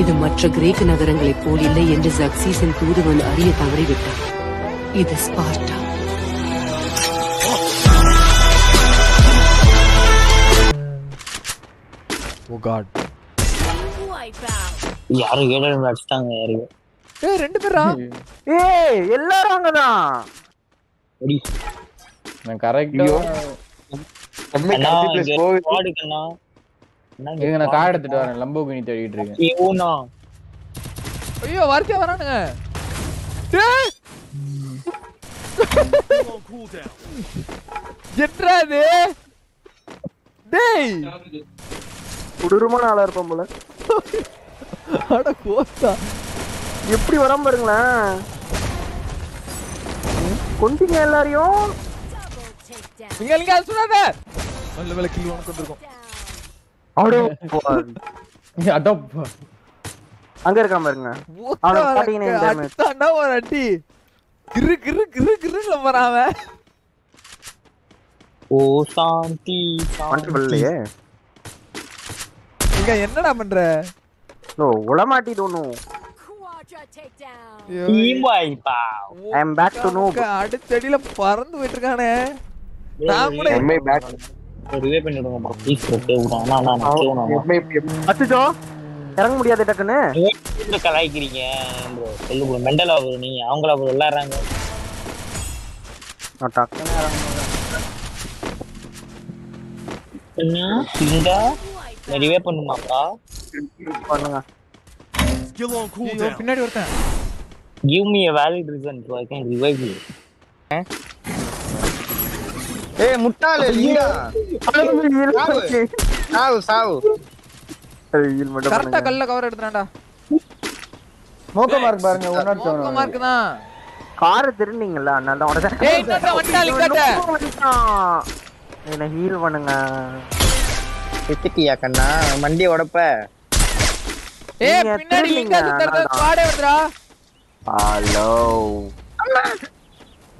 இது மற்ற கிரேக்க நகரங்களைப் போல் இல்லை என்று ஜக்சீஸின் தூதுவன் அறிய தவறிவிட்டான். இது ஸ்பார்ட்டா? ஓ காட் யாரும் ஏழு அடிச்சிட்டாங்க யாரையும் ஏய் ரெண்டு பேரா? ஏய் எல்லாரும் அங்கதான். நான் இங்க நான் கார் எடுத்துட்டு வரேன். லம்போகினி தேடிட்டு இருக்கேன். ஊனா. ஐயோ வார்த்தையா வரானுங்க. டேய் இது? டேய்! கொடூரமான ஆளா இருப்பான் போல. அட கோத்தா. எப்படி வராம பாருங்களேன். கொண்டீங்க எல்லாரையும். இங்க அது சொல்லாத. நல்ல வேலை கில் உனக்கு வந்திருக்கும். அங்க இருக்காம பாருங்க அவனை பாத்தீங்கன்னா ஒரு அடி. கிரு கிரு கிரு கிருல போறான் அவன். ஓ சாந்தி வந்துட்டு வரலையே இங்க என்னடா பண்ற? ஓ உளமாட்டிட்டு ஒண்ணும் ஐயோ, Team wipe ah. I am back to no உங்க அடுத்தடியில பறந்து போயிட்டு இருக்கானே. நான் கூட பேக் revive பண்ணி விடுங்க bro, save விடுங்க. அண்ணா, அண்ணா, அண்ணா, save விடுங்க. அச்சுச்சோ இறங்க முடியாது டக்குன்னு எதுக்கு கலாய்க்கிறீங்க bro? சொல்லு bro. mental ஆ bro நீங்க. அவங்களா bro விளையாடுறாங்க. நான் டக்குன்னு இறங்க? நான் revive பண்ணுமாப்பா? பண்ணுங்க ஐயோ, பின்னாடி ஒருத்தன் Give me a valid reason bro. I can revive you. ஏய் முட்டாளே லிங்கா சாவு. சாவு. கரெக்டா கல்ல கவர் எடுத்துறான்டா. மோக்க மார்க் பாருங்க ஒன் நாட் மோக்க மார்க் தான். காரை திருநீங்கல்ல அதனால தான் உடனே ஏய் இன்னொருத்தன் வந்துட்டான் லிங்காட்ட என்ன ஹீல் பண்ணுங்க. செத்துட்டியா கண்ணா? வண்டியை உடப்ப. ஏய் பின்னாடி லிங்கா சுத்தறத. ஸ்குவாடே வருதுடா ஹலோ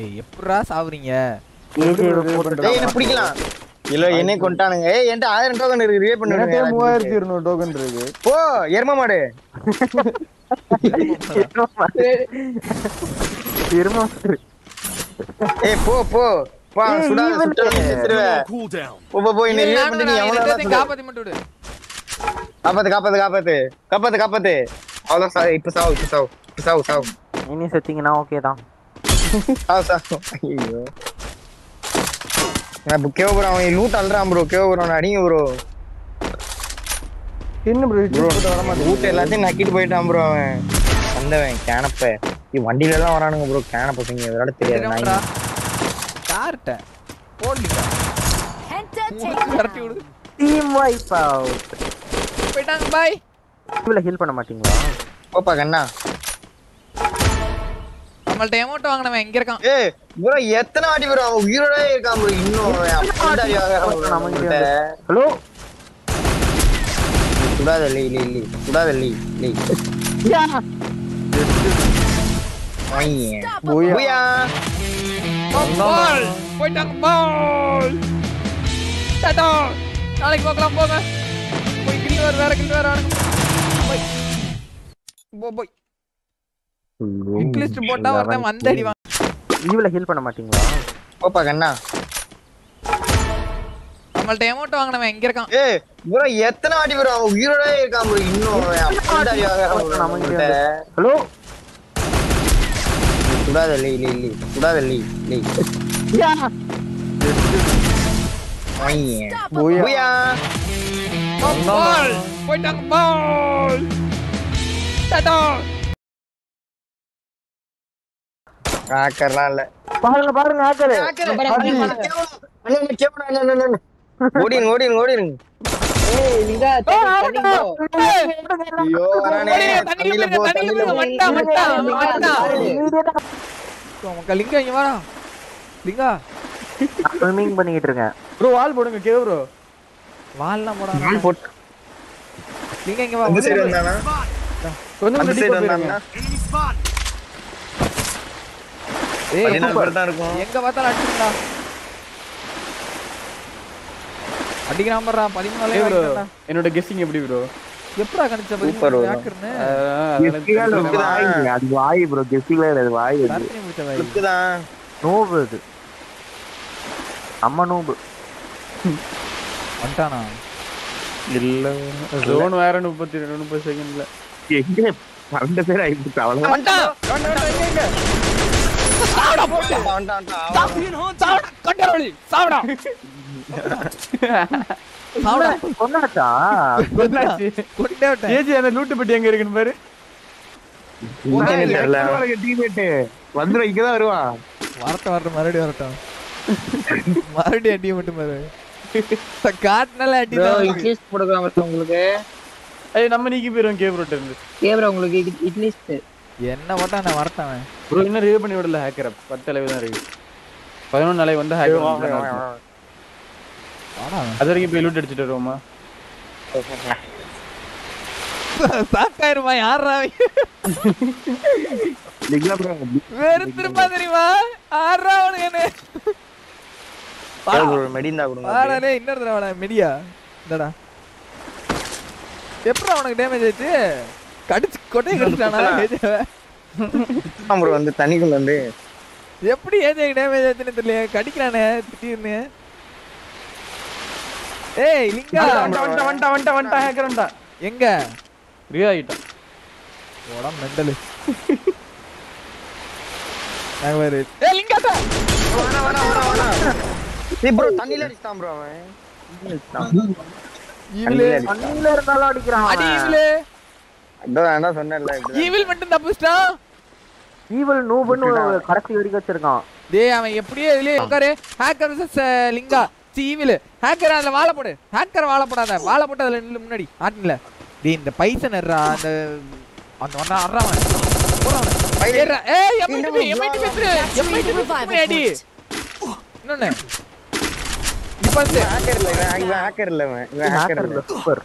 ஏய் எப்படிடா சாவுறீங்க? என்ன பிடிக்கலாம். இல்ல என்னை கொண்டானுங்க ஏய் என்கிட்ட ஆயிரம் டோக்கன் இருக்கு. ரிவே எனக்கு மூவாயிரத்தி பண்ணுங்க இருநூறு டோக்கன் இருக்கு. ஓ எரும மாடு. ஏய் போ போ. போ சுடா போ போ போ என்ன ரிவே பண்ணி நீ எவ்வளவு காப்பாத்தி மட்டும் விடு. காப்பாத்து காப்பாத்து காப்பாத்து. காப்பாத்து காப்பாத்து. அவ்வளவு சாவு இப்ப சாவு இப்ப சாவு இப்ப சாவு சாவு. இனி செத்தீங்கன்னா ஓகே தான். சாவு சாவு. ஐயோ. நான் கேவ ப்ரோ அவன் லூட் அல்றான் ப்ரோ கேவ ப்ரோ அடிங்க ப்ரோ என்ன ப்ரோ லூட் எல்லாத்தையும் நக்கிட்டு போயிட்டான் ப்ரோ அவன். வந்தவன் கேனப்ப இவ் வண்டியில வரானுங்க ப்ரோ கேன பசங்க விளையாட தெரியாது. நாய் கார்ட்ட போடலிங்கா கரெக்ட் விடு. டீம் வைப் அவுட் போயிட்டாங்க பாய் இவ்வளோ ஹீல் பண்ண மாட்டீங்களா? போப்பா கண்ணா. நம்மள்ட்ட எமௌண்ட் வாங்கினவன் எங்க இருக்கான்? ஏய் ப்ரோ எத்தனை வாட்டி ப்ரோ அவன் உயிரோட இருக்கான் ப்ரோ. இன்னும் அவன் அப்படி அடி வாங்குறான் bro நம்மகிட்ட. ஹலோ? சுடாத லீ லீ லீ. சுடாத லீ லீ. ஐயே. பூயா பால் போயிட்டாங்க பால்! டாடா! நாளைக்கு பார்க்கலாம் போங்க. போய் கில் வேற வேற கில் வேற ஆனுங்க போய். இங்கிலீஷ் போட்டா ஒருத்தன் வந்து அடி வாங்க இவ்வளோ ஹீல் பண்ண மாட்டீங்களா? போப்பா கண்ணா. நம்மள்ட்ட எமௌண்ட் வாங்கினவன் எங்க இருக்கான். ஏய் ப்ரோ எத்தனை வாட்டி ப்ரோ அவன் உயிரோட இருக்கான் ப்ரோ இன்னும் நம்மகிட்ட. ஹலோ. பூயா பால் போயிட்டாங்க பால் டாடா காக்கர்லாம் இல்ல. பாருங்க பாருங்க ஹேக்கரு மட்டா மட்டா உங்க லிங்கா இங்க வாடா. லிங்கா. ஸ்விம்மிங் பண்ணிக்கிட்டு இருக்கேன். ப்ரோ வால் போடுங்க கேவ் ப்ரோ. வால்லாம் போடா நாள் போட்டு லிங்கா இங்க வா அந்த சைடு வந்தானா? கொஞ்சம் சைடு வந்தானா. ஏய் தான் இருக்கும். எங்க பார்த்தாலும் அடிச்சுடா அடிக்கிறான் என்னோட கெஸ்ஸிங் எப்படி ப்ரோ எப்படா கணிச்ச. ஹேக்கர்னு அது வாய் ப்ரோ கெஸ்டிகல் அது வாய் அம்மா நோபு வந்துட்டானா? இல்ல ஜோன் வேற முப்பத்தி ரெண்டு முப்பது செகண்ட்ல எங்க? பன்னெண்டு பேர் ஆயிடுச்சு வந்துட்டான். கண்டரோலி சாவடா கொண்டே விட்டேன் ஏஜி அந்த லூட்டு பெட்டி எங்க இருக்குன்னு பாரு. வந்துடும் இங்கதான் வருவான் வரட்டும் வரட்டும் மறுபடியும் வரட்டும். மறுபடியும் அடி மட்டும் பாரு. காட்டினால அடி கொடுக்கலாம் bro உங்களுக்கு. ஏய் நம்ம நீக்கி போயிரும் கேப்ரோட்ட இருந்து. உங்களுக்கு இட்லிஸ்ட் என்ன போட்டா நான் வரட்டேன் அவன். ப்ரோ இன்னும் ரிவ்யூ பண்ணி விடல ஹேக்கர் பத்து அளவு தான் இருக்கு பதினொன்று நாளை வந்து ஹேக்கர் வாடா. அது வரைக்கும் போய் லூட் அடிச்சுட்டு வருவோமா? சாக்காயிருமா யாரா? வெறுத்திருப்பா தெரியுமா? ஆறா bro, மெடிந்தா கொடுங்க வாடா இன்னொரு தடவை மெடியா? இந்தடா. எப்படா உனக்கு டேமேஜ் ஆச்சு? கொட்டை கடிச்சானா வந்து தண்ணிக்குள்ள வந்து. எப்படி ஏஜாக்கு டேமேஜ் ஆச்சுன்னு தெரியல கடிக்கிறானே திடீர்னு. ஏய் லிங்கா. வந்துட்டான் வந்துட்டான் வந்துட்டான் வந்துட்டான் ஹேக்கர் எங்க? ரியா ஆகிட்டான். உடம்பு மெண்டலு. பாரு ஏய் ஏய் அவன். தண்ணியில இருந்தாலும் அடிக்கிறான் அடி சொன்னேன்ல. ஈவில் மட்டும் தப்பிச்சிட்டான் ஈவல் நூபுன்னு ஒரு கடைசி வரைக்கும் வச்சிருக்கான். டேய் அவன் எப்படியே இதுலயே உட்காரு ஹேக்கர் vs லிங்கா. சி ஈவில் ஹேக்கர் அதுல வாழை போடு. ஹேக்கர் வாழை போடாத. வாழை போட்டு அதுல நில்லு முன்னாடி. ஆட்டில. டேய் இந்த பைசன் எர்றா. அந்த அந்த ஏறா ஏய் எம்ஐடி எம்ஐடி பேசுற எம்ஐடி அடி. இன்னொன்னு. இப்போ இல்ல, இவன் இல்ல இல்ல. சூப்பர்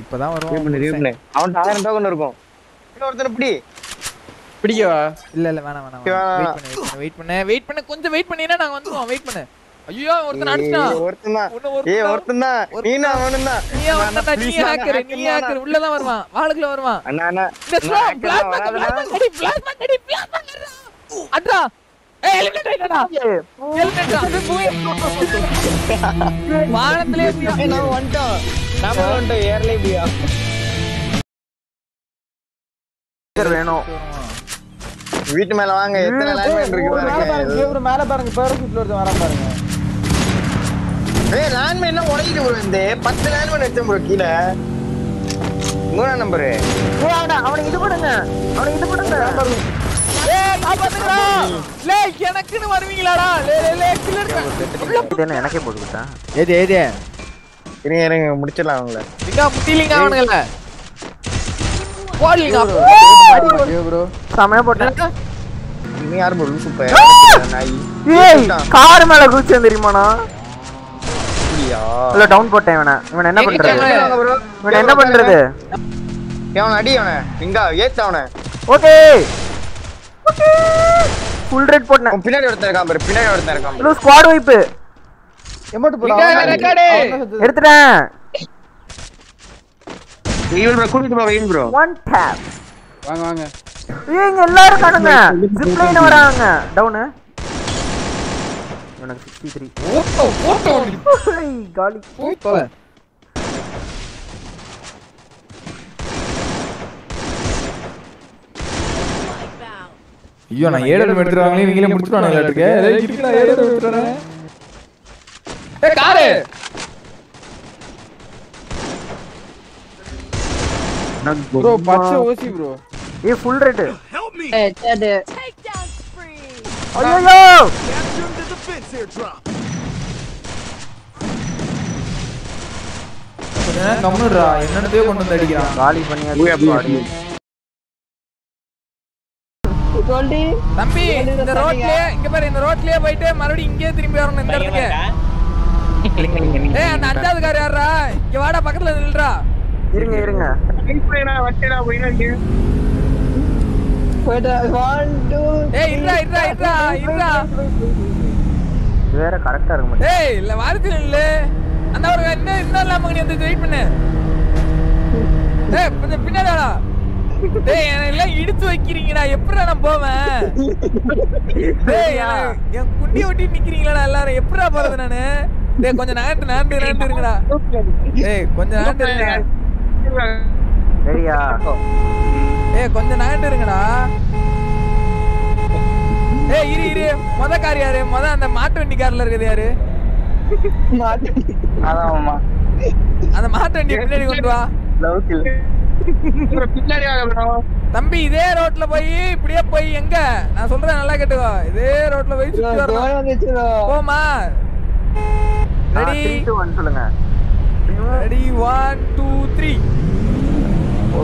இப்பதான் வருவான். பண்ணு, review பண்ணு. அவன்கிட்ட ஆயிரம் token இருக்கும். இன்னொருத்தனை பிடி. பிடிக்கவா? இல்ல இல்ல வேணாம். வெயிட் பண்ணு வெயிட் பண்ணு வெயிட் பண்ணு. கொஞ்சம் வெயிட் பண்ணினா நாங்க வந்துருவோம். வெயிட் பண்ணு. ஐயோ ஒருத்தன் ஏய், அடிச்சான் ஏய், ஒருத்தன் நீ ஹேக்கர் நீ தான் ஹேக்கர் உள்ள தான் வருவான். வாளுக்குள்ள வருவான். அண்ணா, அண்ணா. பிளாஸ்மா. பிளாஸ்மா பிளாஸ்மா அட்ரா. ஏய் எலிமினேட் ஆயிட்டடா எலிமினேட் அது போய் வானத்திலே ஏய், வேணும். வீட்டு மேல வாங்க. எத்தனை லேண்ட்மைன் இருக்கு பாருங்க. கேப்ரோ மேல பாருங்க. பேரசூட்ல ஒருத்தன் வரான் பாருங்க. ஏய் லேண்ட்மைன் எல்லாம் உடைக்கிட்டு ப்ரோ இந்த பத்து லேண்ட்மைன் வச்சேன் ப்ரோ கீழே. மூணாம் நம்பரு ஏய் அவனை அவனை இது பண்ணுங்க. அவனை இது பண்ணுங்க. ஏய் காப்பாத்துடா லே எனக்குன்னு வருவீங்களாடா. லே லே லே கில்லர் இது என்ன எனக்கே போட்டுக்கிட்டேன் ஏதே ஏதே இருங்க இருங்க முடிச்சிடலாம் அவங்கள லிங்கா முட்டிலிங்க அவனுங்கள போலிங்க ப்ரோ செமையா போட்டேன் நீ யார் ப்ரோ சூப்பர் நாய் ஏய் கார் மேல குதிச்சேன் தெரியுமாண்ணா அப்படியா இல்ல டவுன் போட்டேன் இவனை இவன் என்ன பண்றது. இவன் என்ன பண்றது அவனை அடி அவனை இங்க ஏத்து அவனை ஓகே ஓகே ஃபுல் ரேட் போட்டேன் பின்னாடி ஒருத்தன் இருக்கான் பாரு பின்னாடி ஒருத்தன் இருக்கான் பாரு ஸ்குவாட் வைப்பு எமோட் போடா. எடுத்துட்டேன் ஈவல் ப்ரோ கூட்டிட்டு போ வெயில் ப்ரோ ஒன் டேப் வாங்க வாங்க ஏய் இங்க எல்லாரும் காணுங்க ஜிப் லைன் வராங்க டவுன் எனக்கு 63 ஓட்டோ ஓட்டோ ஏய், காலி ஓட்டோ ஐயோ நான் ஏழு எடுத்துறாங்களே நீங்களே முடிச்சுறானுங்க இருக்கு ஏழு எடுத்துறானே ஏய் காரு! ப்ரோ பச்சை ஓசி ப்ரோ ஏய் ஃபுல் ரேட் ஐயோ கம்முடா கொண்டு வந்து அடிக்கிறான். காலி பண்ணியாச்சு தம்பி இந்த ரோட்லயே இங்க பாரு இந்த ரோட்லயே போயிட்டு மறுபடியும் இங்கேயே திரும்பி வரணும் இந்த இடத்துக்கு. ஏய் அந்த அஞ்சாவது கார் யாரா இங்க வாடா பக்கத்துல நில்றா. இருங்க இருங்க. ஏய் இருடா இருடா இருடா இருடா இது வேற கரெக்டா இருக்க மாட்டேன் ஏய் இல்ல வாரத்தில் இல்ல அந்த ஒரு என்ன இல்லாம நீ வந்து வெயிட் பண்ணு. டேய் கொஞ்சம் பின்னாடி டேய் என்ன எல்லாம் இடிச்சு வைக்கிறீங்கடா. எப்படிடா நான் போவேன்? டேய் என் குண்டி ஒட்டி நிக்கிறீங்களா எல்லாரும். எப்படிடா போறது நானு? டேய் கொஞ்சம் நாட்டு நாட்டு நாட்டு இருங்கடா. டேய் கொஞ்சம் நாட்டு இருங்க. சரியா? ஏய் கொஞ்சம் நாட்டு இருங்கடா. ஏய் இரு இரு. மொத கார் யாரு? மொத அந்த மாட்டு வண்டி கார்ல இருக்குது யாரு? அதான் ஆமா அந்த மாட்டு வண்டியை பின்னாடி கொண்டு வா. லவ் கில் பின்னாடி. தம்பி இதே ரோட்ல போய் இப்படியே போய் எங்க? நான் சொல்றேன் நல்லா கேட்டுக்கோ. இதே ரோட்ல போய் சுத்தி வரணும். போமா ரெடி த்ரீ டூ ஒன் சொல்லுங்க ரெடி ஒன் டூ த்ரீ ஓ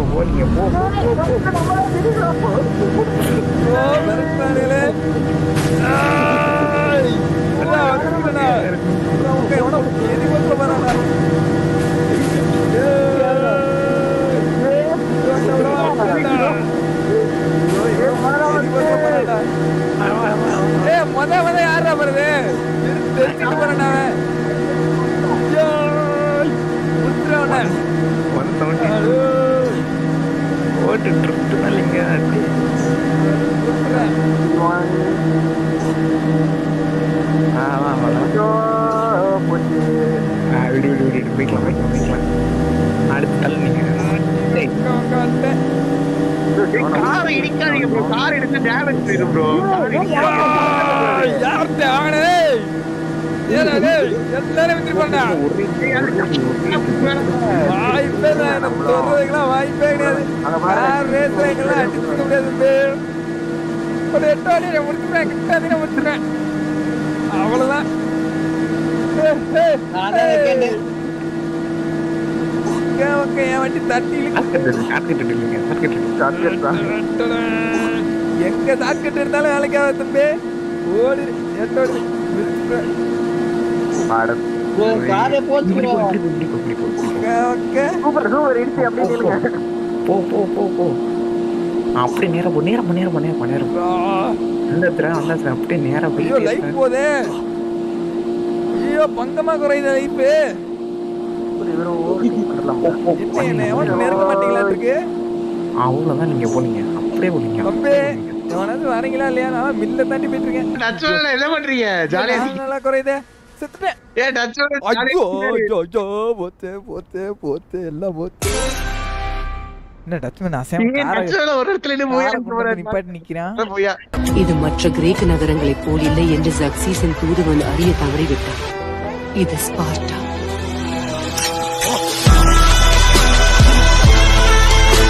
வெறுப்பானுங்களே. ஆய். அண்ணா, வந்துருங்கண்ணா. அண்ணா, உங்க எவனோ எதி பக்கம் போறானா? ஏய். வாங்கினே? ஏடா டேய், எல்லாரும் விட்டுருப்பான்டா. வாய்ப்பே இல்லை, நம்ம சொல்றதுக்கெல்லாம் வாய்ப்பே கிடையாது. அங்க பாருங்க. யார் ரேஸ்ல எங்கெல்லாம் அடிச்சுக்க முடியாது தம்பி. ஒரு எட்டு வாட்டி நான் முடிச்சுடுவேன், கிட்ட வந்து நான் என் வண்டி தட்டி இழுக்கு. எங்க சாக்கெட் இருந்தாலும் வேலைக்கு ஆகாது தம்பி. ஓடு அப்படியே நில்லுங்க. போ போ போ போ. அப்படி நேரா போ நேரா போ நேரா போ நேரா போ நேரா போ. ஆ. அந்த அந்த அப்படியே நேரா போய் ஐயோ லைஃப் போதே. ஐயோ பங்கமா குறையுது லைஃப் நெருங்க மாட்டீங்களா இருக்கு போனீங்க. அப்படியே போனீங்க. வரீங்களா இல்லையா? நான் மில்ல தாண்டி போயிட்டு இருக்கேன் என்ன பண்றீங்க? ஜாலியா நல்லா குறையுதே. செத்துட்டேன். ஏ டச் ஐயோ ஐயோ ஐயோ போத்து போத்து போத்து எல்லாம் போத்து. என்ன டச்மேன் அசையம் காரை ஒரு இடத்துல நிப்பாட்டி நிக்கிறான். போயா இது மற்ற கிரேக்க நகரங்களைப் போல் இல்லை என்று ஜக்சீசன் தூதுவன் அறிய தவறிவிட்டான். இது ஸ்பார்ட்டா?